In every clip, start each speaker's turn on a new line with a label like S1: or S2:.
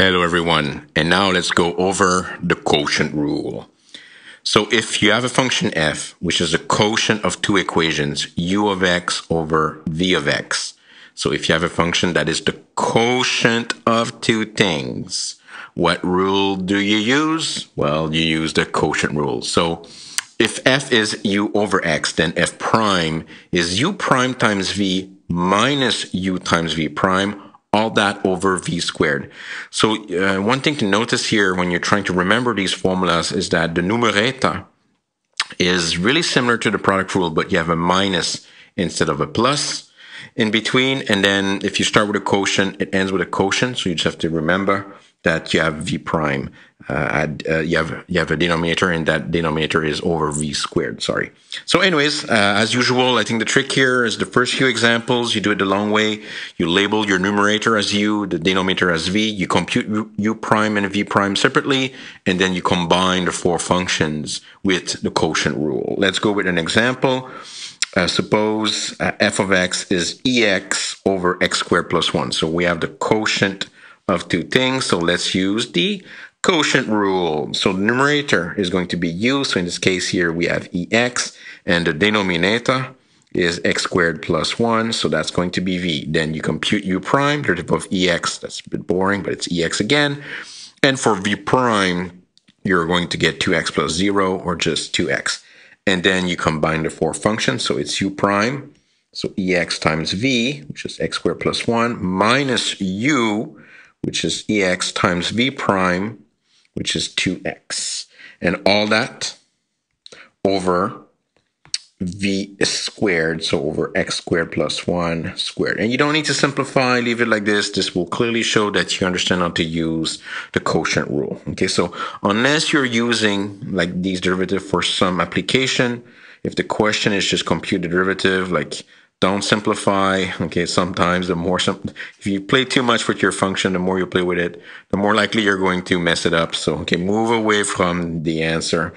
S1: Hello, everyone. And now let's go over the quotient rule. So if you have a function f, which is a quotient of two equations, u of x over v of x. So if you have a function that is the quotient of two things, what rule do you use? Well, you use the quotient rule. So if f is u over x, then f prime is u prime times v minus u times v prime all that over v squared. So uh, one thing to notice here when you're trying to remember these formulas is that the numerator is really similar to the product rule, but you have a minus instead of a plus in between. And then if you start with a quotient, it ends with a quotient. So you just have to remember that you have v prime. Uh, uh, you have you have a denominator, and that denominator is over v squared. Sorry. So, anyways, uh, as usual, I think the trick here is the first few examples. You do it the long way. You label your numerator as u, the denominator as v. You compute u, u prime and v prime separately, and then you combine the four functions with the quotient rule. Let's go with an example. Uh, suppose uh, f of x is ex over x squared plus 1. So we have the quotient of two things. So let's use the quotient rule. So the numerator is going to be u. So in this case here, we have ex, and the denominator is x squared plus 1, so that's going to be v. Then you compute u prime, derivative of ex, that's a bit boring, but it's ex again. And for v prime, you're going to get 2x plus 0, or just 2x. And then you combine the four functions, so it's u prime, so ex times v, which is x squared plus 1, minus u, which is ex times v prime, which is 2x. And all that over v squared, so over x squared plus 1 squared. And you don't need to simplify, leave it like this. This will clearly show that you understand how to use the quotient rule. Okay, so unless you're using like these derivative for some application, if the question is just compute the derivative, like don't simplify. Okay, sometimes the more if you play too much with your function, the more you play with it, the more likely you're going to mess it up. So okay, move away from the answer.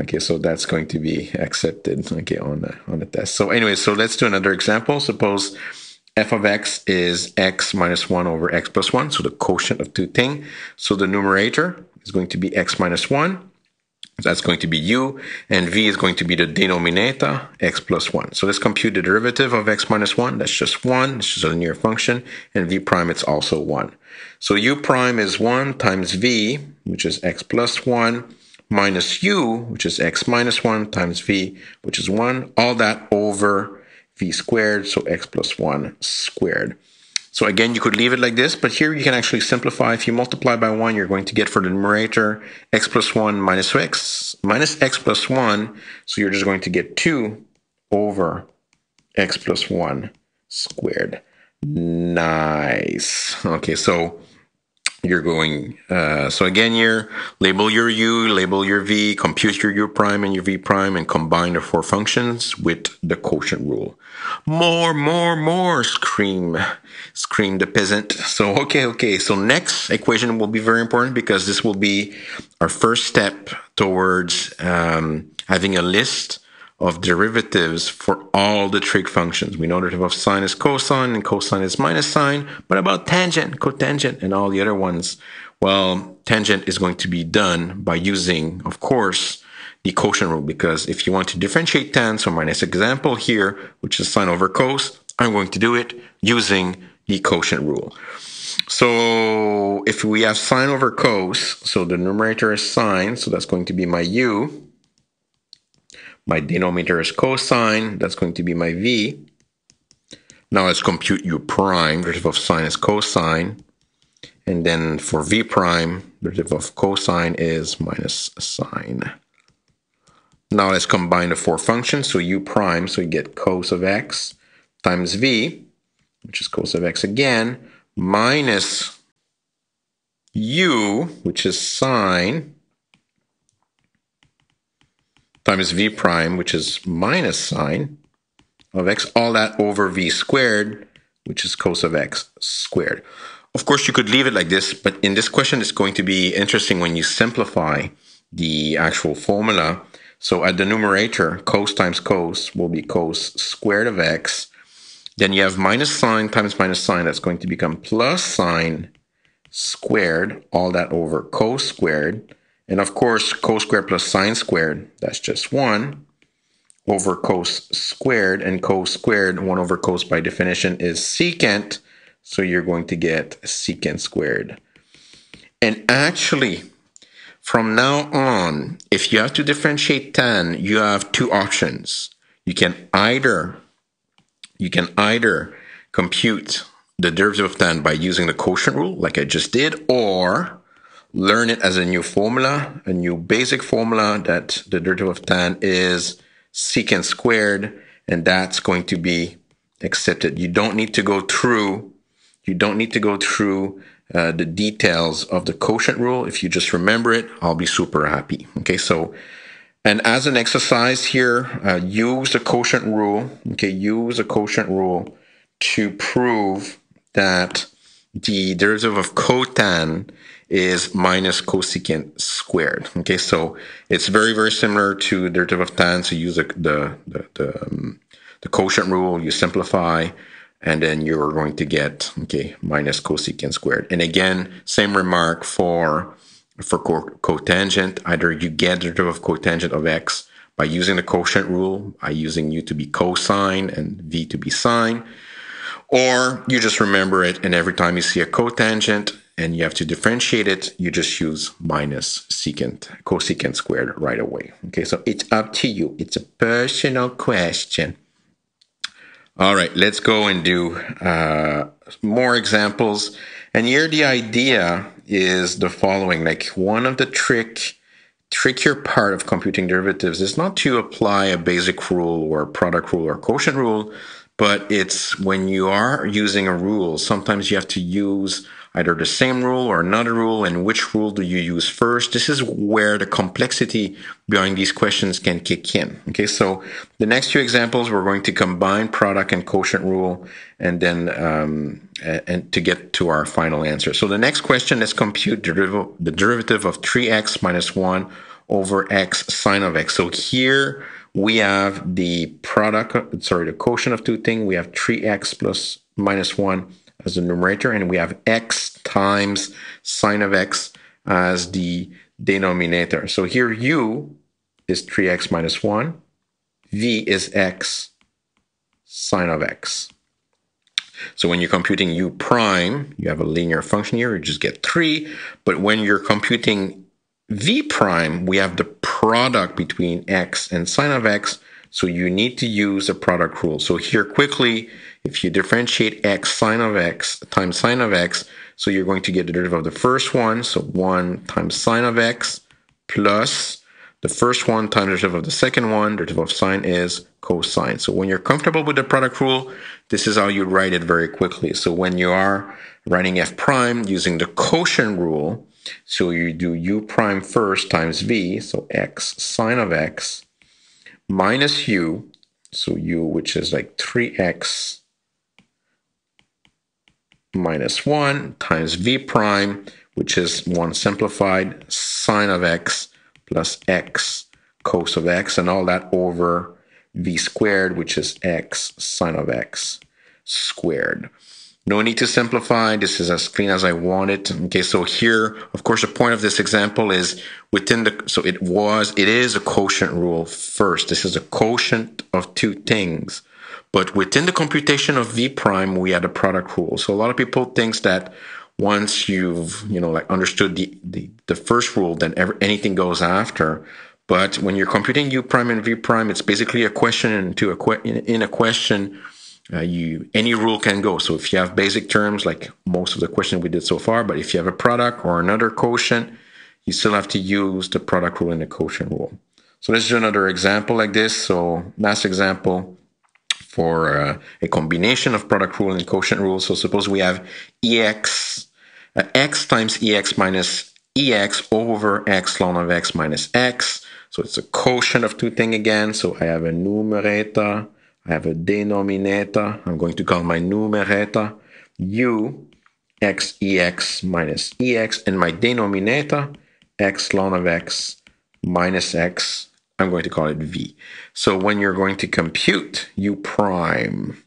S1: Okay, so that's going to be accepted. Okay, on the on the test. So anyway, so let's do another example. Suppose f of x is x minus 1 over x plus 1, so the quotient of two things. So the numerator is going to be x minus 1 that's going to be u, and v is going to be the denominator, x plus 1. So let's compute the derivative of x minus 1. That's just 1. It's just a linear function. And v prime, it's also 1. So u prime is 1 times v, which is x plus 1, minus u, which is x minus 1, times v, which is 1. All that over v squared, so x plus 1 squared. So again, you could leave it like this, but here you can actually simplify. If you multiply by 1, you're going to get for the numerator x plus 1 minus x minus x plus 1. So you're just going to get 2 over x plus 1 squared. Nice. Okay, so you're going, uh, so again here, label your u, label your v, compute your u prime and your v prime, and combine the four functions with the quotient rule. More, more, more, scream, scream the peasant. So, okay, okay, so next equation will be very important because this will be our first step towards um, having a list of derivatives for all the trig functions. We know derivative of sine is cosine and cosine is minus sine, but about tangent, cotangent, and all the other ones, well, tangent is going to be done by using, of course, the quotient rule, because if you want to differentiate tan, so my next example here, which is sine over cos, I'm going to do it using the quotient rule. So if we have sine over cos, so the numerator is sine, so that's going to be my u, my denominator is cosine. That's going to be my v. Now let's compute u prime. Derivative of sine is cosine. And then for v prime, derivative of cosine is minus sine. Now let's combine the four functions. So u prime, so we get cos of x times v, which is cos of x again, minus u, which is sine times v prime, which is minus sine of x, all that over v squared, which is cos of x squared. Of course, you could leave it like this, but in this question, it's going to be interesting when you simplify the actual formula. So at the numerator, cos times cos will be cos squared of x. Then you have minus sine times minus sine. That's going to become plus sine squared, all that over cos squared. And of course, cos squared plus sine squared, that's just 1 over cos squared. And cos squared, 1 over cos by definition is secant. So you're going to get secant squared. And actually, from now on, if you have to differentiate tan, you have two options. You can either you can either compute the derivative of tan by using the quotient rule, like I just did, or learn it as a new formula, a new basic formula that the derivative of tan is secant squared, and that's going to be accepted. You don't need to go through, you don't need to go through uh, the details of the quotient rule. If you just remember it, I'll be super happy. Okay, so, and as an exercise here, uh, use the quotient rule, okay, use the quotient rule to prove that the derivative of cotan is minus cosecant squared. Okay, so it's very, very similar to the derivative of tan. So you use the, the, the, the, um, the quotient rule, you simplify, and then you're going to get, okay, minus cosecant squared. And again, same remark for, for cotangent. Either you get the derivative of cotangent of x by using the quotient rule, by using u to be cosine and v to be sine, or you just remember it, and every time you see a cotangent and you have to differentiate it, you just use minus secant, cosecant squared right away. Okay, so it's up to you. It's a personal question. All right, let's go and do uh, more examples. And here the idea is the following. Like one of the trick, trickier part of computing derivatives is not to apply a basic rule or product rule or quotient rule, but it's when you are using a rule, sometimes you have to use either the same rule or another rule, and which rule do you use first? This is where the complexity behind these questions can kick in. Okay, so the next few examples, we're going to combine product and quotient rule, and then um, and to get to our final answer. So the next question, let's compute the derivative of 3x minus 1 over x sine of x. So here we have the product, sorry, the quotient of two things. We have 3x plus minus 1 as the numerator, and we have x times sine of x as the denominator. So here u is 3x minus 1, v is x sine of x. So when you're computing u prime, you have a linear function here, you just get 3. But when you're computing v prime, we have the product between x and sine of x, so you need to use the product rule. So here quickly, if you differentiate x sine of x times sine of x, so you're going to get the derivative of the first one, so 1 times sine of x plus the first one times the derivative of the second one, derivative of sine is cosine. So when you're comfortable with the product rule, this is how you write it very quickly. So when you are writing f prime using the quotient rule, so you do u prime first times v, so x sine of x, minus u, so u, which is like 3x minus 1 times v prime, which is 1 simplified, sine of x plus x cos of x, and all that over v squared, which is x sine of x squared. No need to simplify. This is as clean as I want it. Okay, so here, of course, the point of this example is within the, so it was, it is a quotient rule first. This is a quotient of two things. But within the computation of V prime, we had a product rule. So a lot of people thinks that once you've, you know, like understood the, the, the first rule, then ever, anything goes after. But when you're computing U prime and V prime, it's basically a question into a que- in a question uh, you any rule can go. So if you have basic terms, like most of the question we did so far, but if you have a product or another quotient, you still have to use the product rule and the quotient rule. So this is another example like this. So last example for uh, a combination of product rule and quotient rule. So suppose we have ex, uh, x times ex minus ex over x ln of x minus x. So it's a quotient of two things again. So I have a numerator I have a denominator. I'm going to call my numerator u x ex minus ex, and my denominator x ln of x minus x. I'm going to call it v. So when you're going to compute u prime,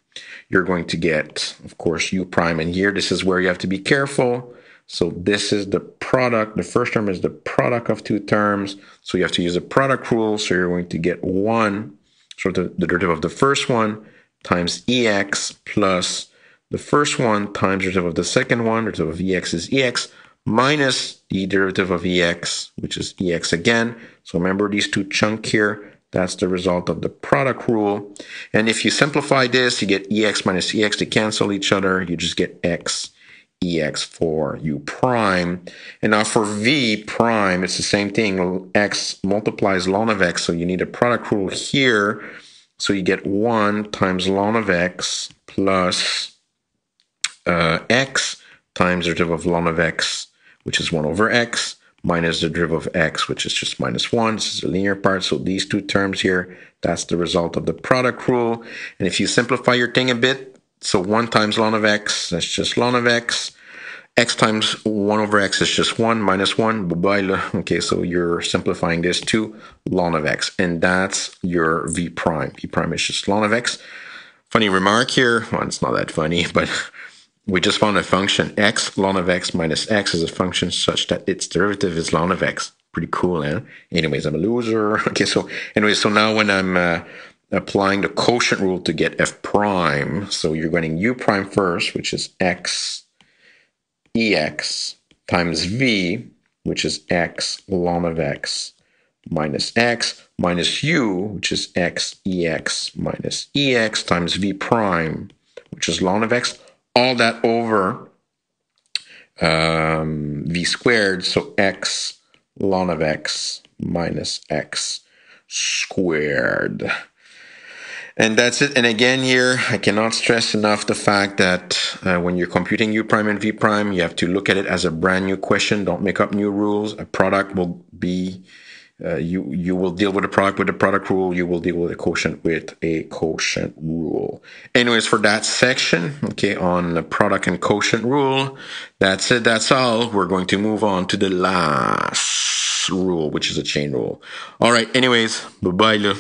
S1: you're going to get, of course, u prime. And here, this is where you have to be careful So this is the product. The first term is the product of two terms. So you have to use the product rule. So you're going to get 1, so the, the derivative of the first one times ex plus the first one times derivative of the second one. Derivative of ex is ex minus the derivative of ex, which is ex again. So remember these two chunk here. That's the result of the product rule. And if you simplify this, you get ex minus ex to cancel each other. You just get x ex for u prime. And now for v prime, it's the same thing. x multiplies ln of x, so you need a product rule here. So you get 1 times ln of x plus uh, x times the derivative of ln of x, which is 1 over x, minus the derivative of x, which is just minus 1. This is a linear part, so these two terms here, that's the result of the product rule. And if you simplify your thing a bit, so 1 times ln of x, that's just ln of x. x times 1 over x is just 1 minus 1. Bye-bye. Okay, so you're simplifying this to ln of x. And that's your v prime. v prime is just ln of x. Funny remark here. Well, it's not that funny, but we just found a function x ln of x minus x is a function such that its derivative is ln of x. Pretty cool, eh? Anyways, I'm a loser. Okay, so anyway, so now when I'm... Uh, applying the quotient rule to get f prime. So you're getting u prime first, which is x ex times v, which is x ln of x minus x minus u, which is x ex minus ex times v prime, which is ln of x. All that over um, v squared, so x ln of x minus x squared. And that's it. And again, here, I cannot stress enough the fact that uh, when you're computing u prime and v prime, you have to look at it as a brand new question. Don't make up new rules. A product will be, uh, you, you will deal with a product with a product rule. You will deal with a quotient with a quotient rule. Anyways, for that section, okay, on the product and quotient rule, that's it. That's all. We're going to move on to the last rule, which is a chain rule. All right. Anyways, bye-bye.